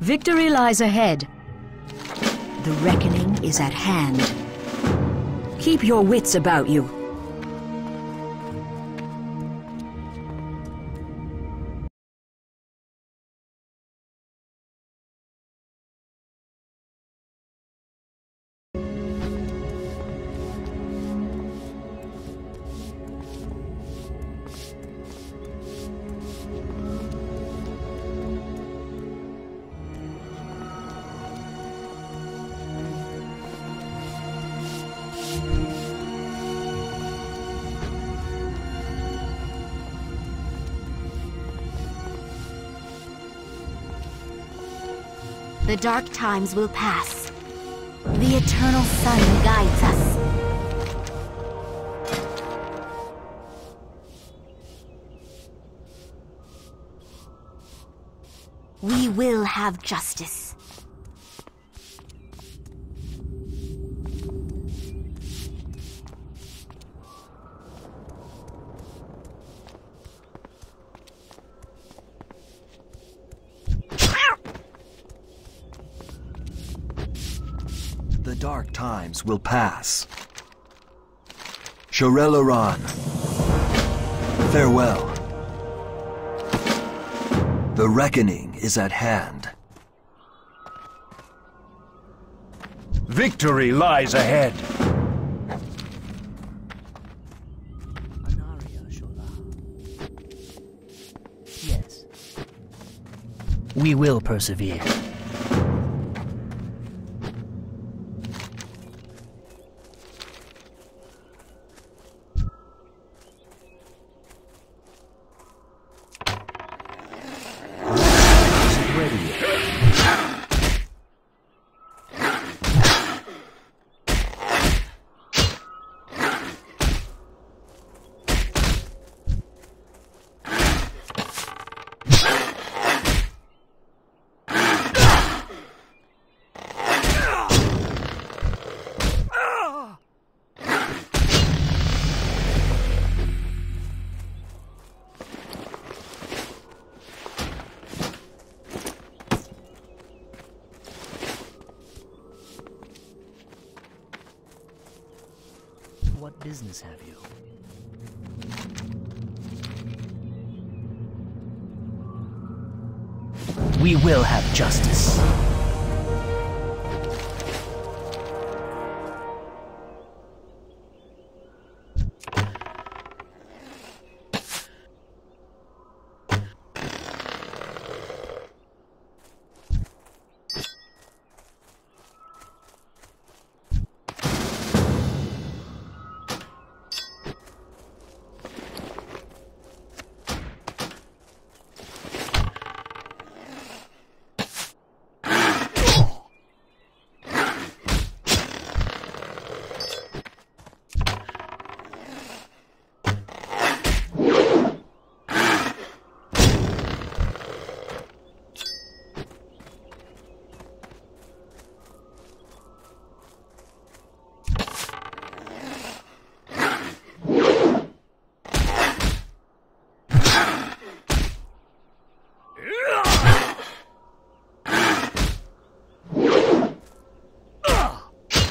Victory lies ahead. The reckoning is at hand. Keep your wits about you. The dark times will pass. The eternal sun guides us. We will have justice. Dark times will pass. Shorel farewell. The reckoning is at hand. Victory lies ahead. Yes. We will persevere. What business have you? We will have justice.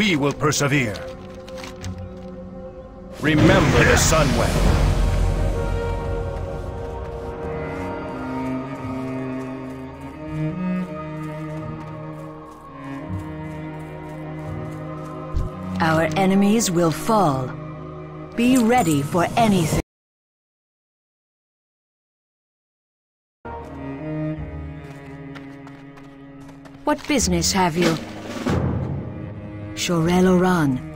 we will persevere. Remember the Sunwell. Our enemies will fall. Be ready for anything. What business have you? Shorel'aran,